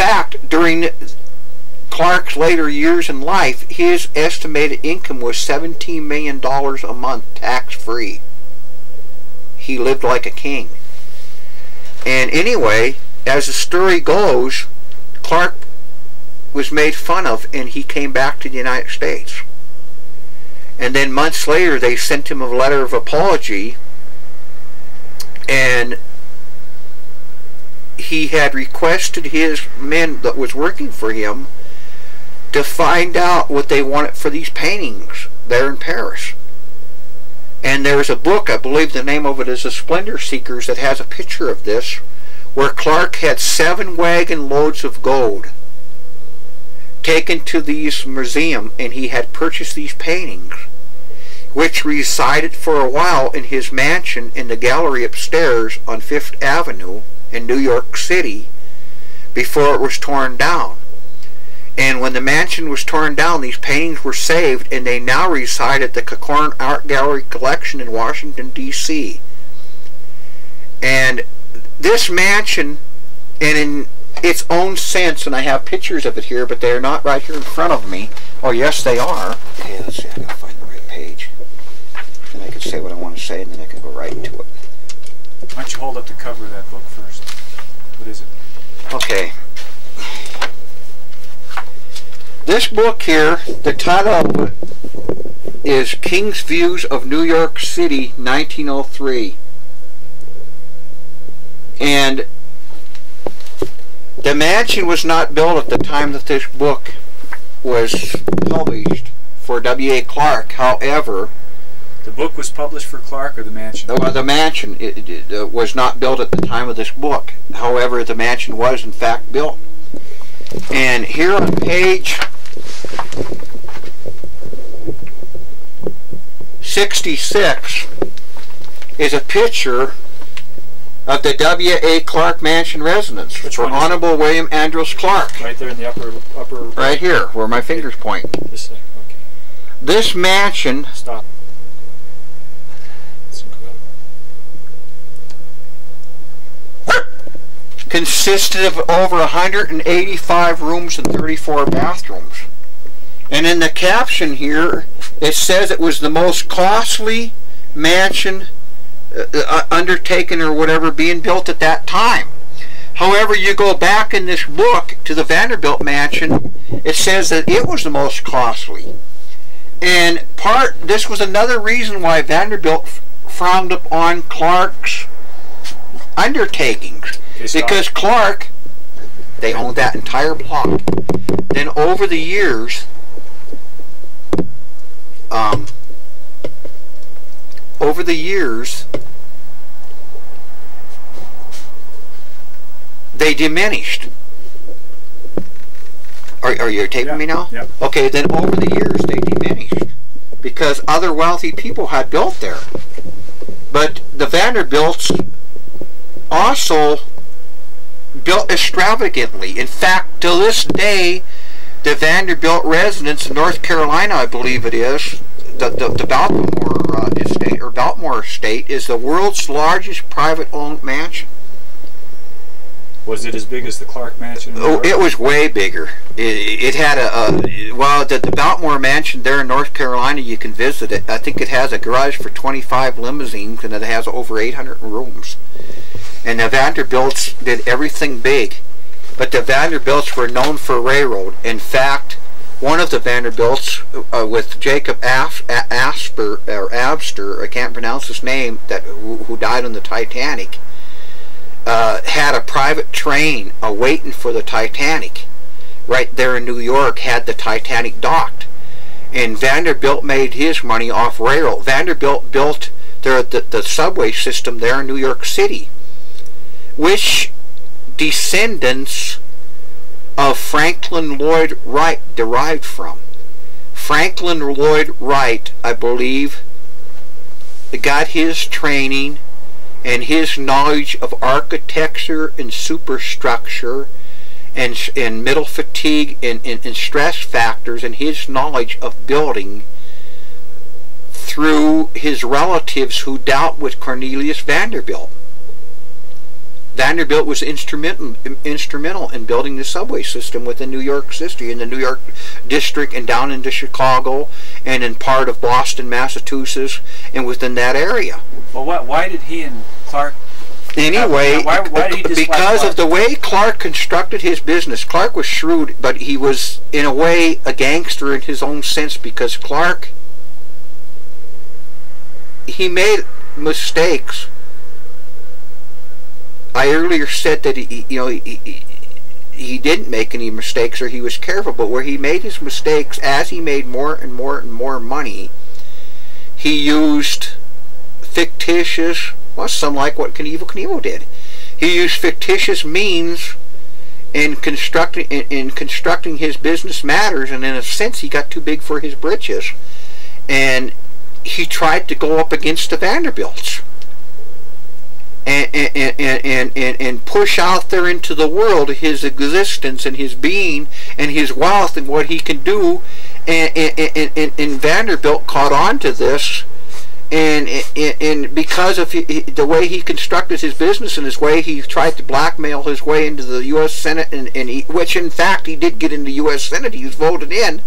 fact, during Clark's later years in life, his estimated income was $17 million a month tax free. He lived like a king. And anyway, as the story goes, Clark was made fun of and he came back to the United States. And then months later, they sent him a letter of apology and he had requested his men that was working for him to find out what they wanted for these paintings there in Paris. And there's a book, I believe the name of it is The Splendor Seekers, that has a picture of this, where Clark had seven wagon loads of gold taken to this museum and he had purchased these paintings which resided for a while in his mansion in the gallery upstairs on Fifth Avenue in New York City before it was torn down. And when the mansion was torn down, these paintings were saved and they now reside at the Corcoran Art Gallery collection in Washington, D.C. And this mansion, and in its own sense, and I have pictures of it here, but they are not right here in front of me. Oh, yes, they are. Okay, let's see. I gotta find the right page. And I can say what I want to say, and then I can go right into it. Why don't you hold up the cover of that book first? What is it? Okay. This book here, the title of it is King's Views of New York City, 1903. And the mansion was not built at the time that this book was published for W.A. Clark. However, The book was published for Clark or the mansion? well, the mansion it, it, uh, was not built at the time of this book. However, the mansion was in fact built. And here on page 66 is a picture of the W.A. Clark Mansion residence Which for? Honorable William Andrews Clark. Right there in the upper upper Right here, where my fingers point. This thing. Okay. This mansion Stop. It's incredible. Consisted of over 185 rooms and 34 bathrooms. And in the caption here, it says it was the most costly mansion uh, uh, undertaken or whatever being built at that time. However, you go back in this book to the Vanderbilt mansion, it says that it was the most costly. And part this was another reason why Vanderbilt frowned upon Clark's undertakings Stop. because Clark, they owned that entire block. Then over the years, um, over the years, they diminished. Are, are you taping Yeah, me now? yeah. Okay, then over the years they diminished because other wealthy people had built there. But the Vanderbilts also built extravagantly. In fact, to this day, the Vanderbilt residence in North Carolina, I believe it is, the, the, the Baltimore uh, estate, or Baltimore estate, is the world's largest private-owned mansion. Was it as big as the Clark Mansion? Oh, it was way bigger. It, it had a, a well, the, the Baltimore Mansion there in North Carolina. You can visit it. I think it has a garage for 25 limousines, and it has over 800 rooms. And the Vanderbilts did everything big, but the Vanderbilts were known for railroad. In fact, one of the Vanderbilts, uh, with Jacob Af, Asper or Abster, I can't pronounce his name, that who, who died on the Titanic uh, had a private train a waiting for the Titanic. Right there in New York had the Titanic docked. And Vanderbilt made his money off rail. Vanderbilt built their, the, the subway system there in New York City which descendants of Franklin Lloyd Wright derived from Franklin Lloyd Wright I believe got his training and his knowledge of architecture and superstructure and, and metal fatigue and, and, and stress factors and his knowledge of building through his relatives who dealt with Cornelius Vanderbilt. Vanderbilt was instrumental instrumental in building the subway system within New York City, in the New York district, and down into Chicago, and in part of Boston, Massachusetts, and within that area. Well, what, why did he and Clark? Anyway, why- why did he dislike because of the way Clark constructed his business, Clark was shrewd, but he was in a way a gangster in his own sense because Clark he made mistakes. I earlier said that he, you know, he, he, didn't make any mistakes or he was careful, but where he made his mistakes, as he made more and more and more money, he used fictitious, well, some like what Knievel Knievel did. He used fictitious means in constructing in, in constructing his business matters, and in a sense, he got too big for his britches, and he tried to go up against the Vanderbilts and, and, and, and, and, push out there into the world his existence and his being and his wealth and what he can do. And, and, and, and, and Vanderbilt caught on to this. And, and, and because of he- the way he constructed his business and his way he tried to blackmail his way into the U.S. Senate, and, and he, which in fact he did get into the U.S. Senate, he was voted in,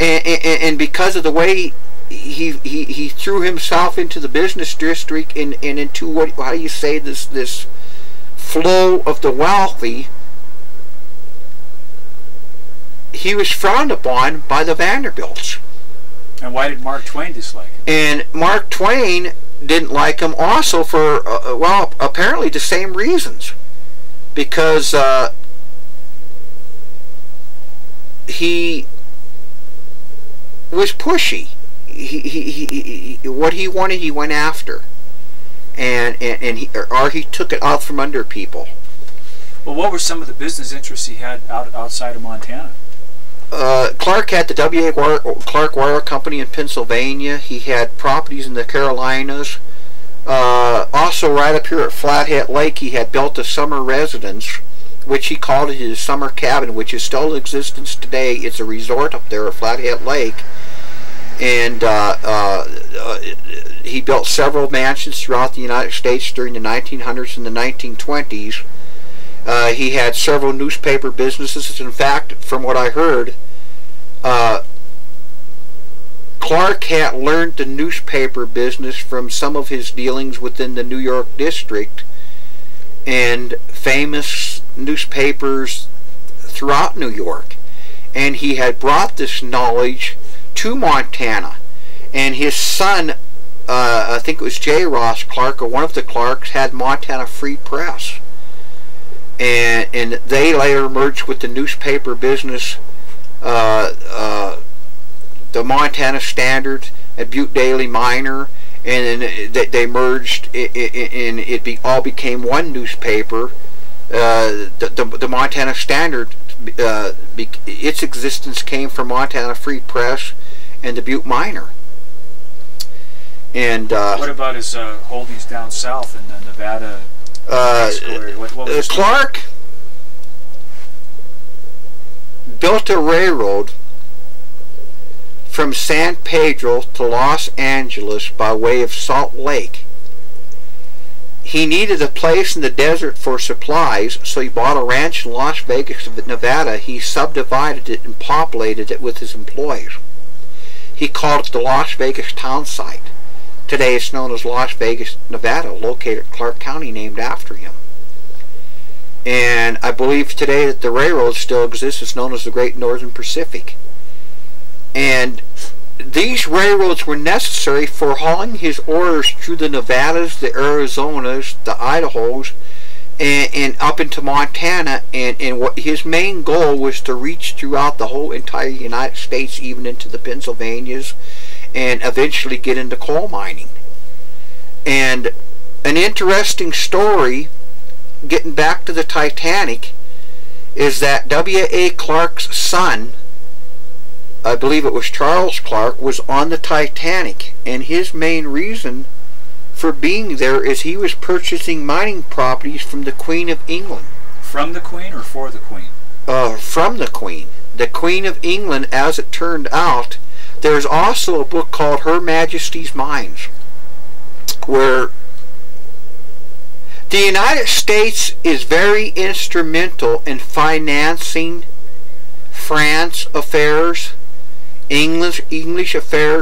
and, and, and because of the way he, he he threw himself into the business district and, and into what how do you say this this flow of the wealthy he was frowned upon by the Vanderbilts. And why did Mark Twain dislike him? and Mark Twain didn't like him also for uh, uh, well apparently the same reasons. Because uh, he was pushy he, he, he, what he wanted he went after and and, and he or he took it out from under people Well, what were some of the business interests he had out outside of Montana? uh, Clark had the W.A. Clark Wire Company in Pennsylvania. He had properties in the Carolinas. Uh, also, right up here at Flathead Lake, he had built a summer residence, which he called his summer cabin, which is still in existence today. It's a resort up there at Flathead Lake. And uh, uh, uh, he built several mansions throughout the United States during the 1900s and the 1920s. Uh, he had several newspaper businesses. In fact, from what I heard, uh, Clark had learned the newspaper business from some of his dealings within the New York district and famous newspapers throughout New York. And he had brought this knowledge to Montana. And his son, uh, I think it was J. Ross Clark, or one of the Clarks, had Montana Free Press and and they later merged with the newspaper business, uh, uh, the Montana Standard, and Butte Daily Miner, and then they, merged, and it all became one newspaper. Uh, the, the the Montana Standard, uh, its existence came from Montana Free Press and the Butte Miner. And uh, What about his uh, holdings down south in the Nevada uh, area? What, what was Uh, Clark built a railroad from San Pedro to Los Angeles by way of Salt Lake. He needed a place in the desert for supplies, so he bought a ranch in Las Vegas, Nevada. He subdivided it and populated it with his employees. He called it the Las Vegas Town Site. Today it's known as Las Vegas, Nevada, located in Clark County, named after him. And I believe today that the railroad still exists. It's known as the Great Northern Pacific. And these railroads were necessary for hauling his orders through the Nevadas, the Arizonas, the Idahos, and, and up into Montana. And, and what his main goal was to reach throughout the whole entire United States, even into the Pennsylvanias, and eventually get into coal mining. And an interesting story, getting back to the Titanic, is that W.A. Clark's son, I believe it was Charles Clark, was on the Titanic, and his main reason for being there is he was purchasing mining properties from the Queen of England. From the Queen or for the Queen? Uh, from the Queen. The Queen of England, as it turned out, there's also a book called Her Majesty's Mines, where The United States is very instrumental in financing France affairs, English English affairs,